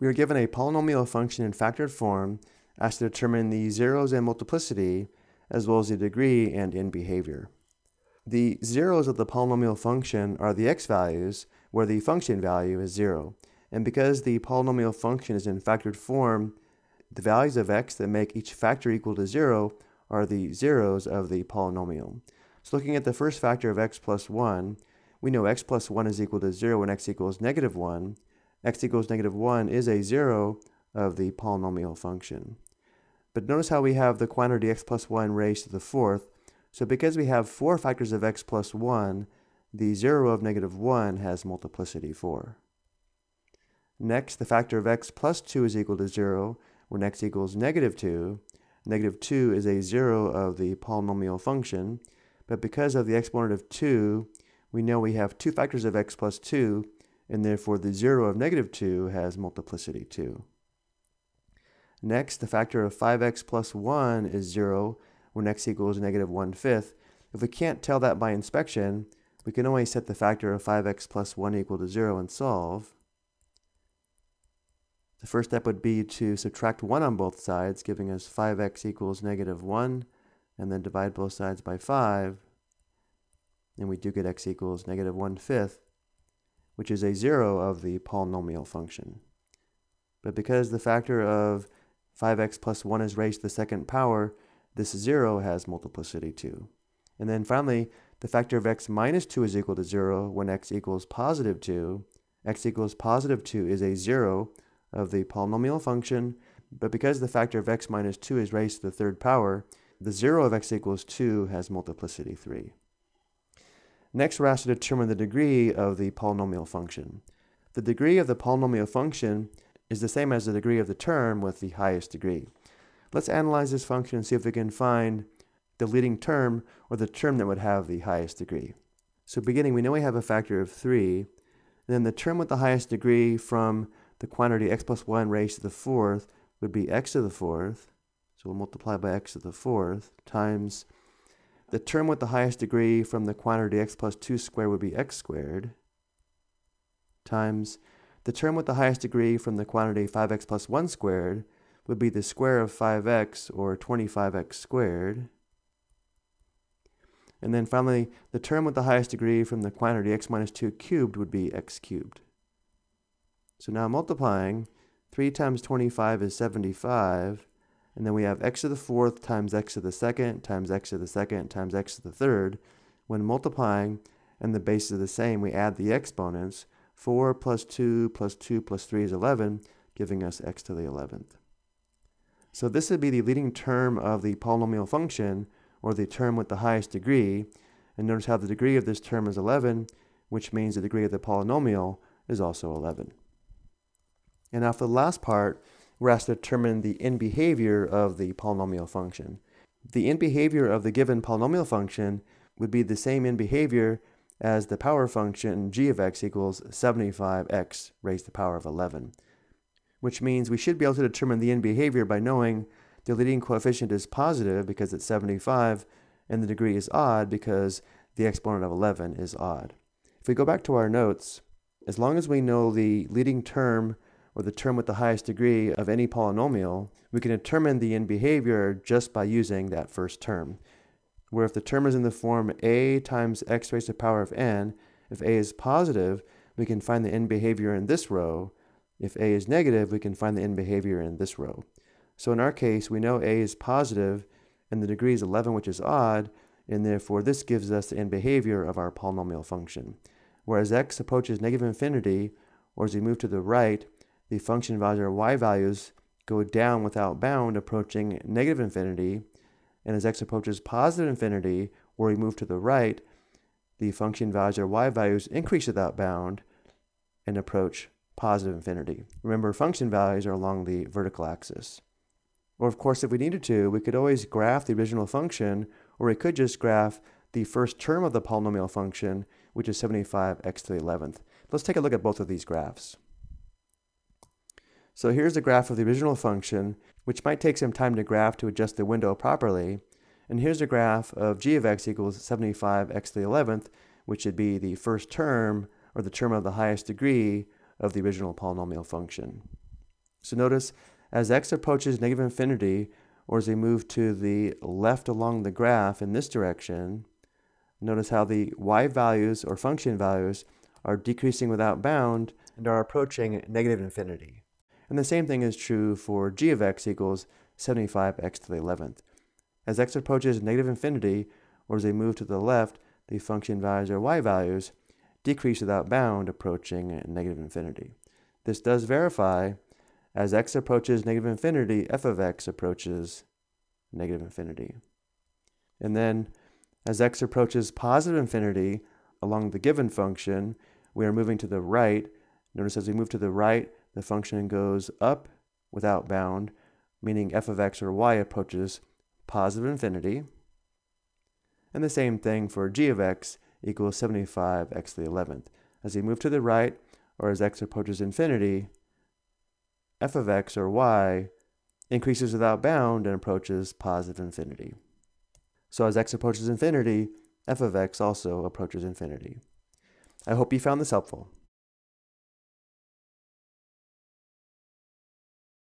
we are given a polynomial function in factored form asked to determine the zeros and multiplicity, as well as the degree and end behavior. The zeros of the polynomial function are the x values, where the function value is 0. And because the polynomial function is in factored form, the values of x that make each factor equal to 0 are the zeros of the polynomial. So looking at the first factor of x plus 1, we know x plus 1 is equal to 0 when x equals negative 1. X equals negative 1 is a 0 of the polynomial function. But notice how we have the quantity x plus 1 raised to the fourth. So because we have four factors of x plus 1, the 0 of negative 1 has multiplicity 4. Next, the factor of x plus 2 is equal to 0 when x equals negative 2. Negative 2 is a 0 of the polynomial function, but because of the exponent of 2, we know we have two factors of x plus 2, and therefore the 0 of negative 2 has multiplicity 2. Next, the factor of 5x plus 1 is 0 when x equals negative 1 fifth. If we can't tell that by inspection, we can always set the factor of 5x plus 1 equal to 0 and solve. The first step would be to subtract 1 on both sides, giving us 5x equals negative 1, and then divide both sides by 5, and we do get x equals negative 1 fifth, which is a 0 of the polynomial function. But because the factor of 5x plus 1 is raised to the second power, this 0 has multiplicity 2. And then finally, the factor of x minus 2 is equal to 0 when x equals positive 2. x equals positive 2 is a 0 of the polynomial function, but because the factor of x minus 2 is raised to the third power, the 0 of x equals 2 has multiplicity 3. Next, we're asked to determine the degree of the polynomial function. The degree of the polynomial function is the same as the degree of the term with the highest degree. Let's analyze this function and see if we can find the leading term or the term that would have the highest degree. So beginning, we know we have a factor of 3. then the term with the highest degree from the quantity x plus 1 raised to the fourth would be x to the fourth. So we'll multiply by x to the fourth times the term with the highest degree from the quantity x plus 2 squared would be x squared times the term with the highest degree from the quantity 5x plus 1 squared would be the square of 5x or 25x squared. And then finally, the term with the highest degree from the quantity x minus 2 cubed would be x cubed. So now multiplying, 3 times 25 is 75, and then we have x to the fourth times x to the second times x to the second times x to the third. When multiplying and the bases are the same, we add the exponents. 4 plus 2 plus 2 plus 3 is 11, giving us x to the 11th. So this would be the leading term of the polynomial function, or the term with the highest degree. And notice how the degree of this term is 11, which means the degree of the polynomial is also 11. And now for the last part, we're asked to determine the end behavior of the polynomial function. The end behavior of the given polynomial function would be the same end behavior as the power function g of x equals 75x raised to the power of 11, which means we should be able to determine the end behavior by knowing the leading coefficient is positive because it's 75 and the degree is odd because the exponent of 11 is odd. If we go back to our notes, as long as we know the leading term or the term with the highest degree of any polynomial, we can determine the end behavior just by using that first term. Where if the term is in the form a times x raised to the power of n, if a is positive, we can find the end behavior in this row. If a is negative, we can find the end behavior in this row. So in our case, we know a is positive and the degree is 11, which is odd, and therefore this gives us the end behavior of our polynomial function. Whereas x approaches negative infinity, or as we move to the right, the function values or y values go down without bound approaching negative infinity, and as x approaches positive infinity, or we move to the right, the function values or y values increase without bound and approach positive infinity. Remember, function values are along the vertical axis. Or of course, if we needed to, we could always graph the original function, or we could just graph the first term of the polynomial function, which is 75x to the 11th. Let's take a look at both of these graphs. So here's a graph of the original function, which might take some time to graph to adjust the window properly. And here's a graph of g of x equals 75x to the 11th, which should be the first term, or the term of the highest degree, of the original polynomial function. So notice as x approaches negative infinity, or as we move to the left along the graph in this direction, notice how the y values or function values are decreasing without bound and are approaching negative infinity. And the same thing is true for g of x equals 75x to the 11th. As x approaches negative infinity, or as they move to the left, the function values or y values decrease without bound approaching negative infinity. This does verify as x approaches negative infinity, f of x approaches negative infinity. And then as x approaches positive infinity along the given function, we are moving to the right. Notice as we move to the right, the function goes up without bound, meaning f of x or y approaches positive infinity. And the same thing for g of x equals 75x to the 11th. As we move to the right, or as x approaches infinity, f of x or y increases without bound and approaches positive infinity. So as x approaches infinity, f of x also approaches infinity. I hope you found this helpful.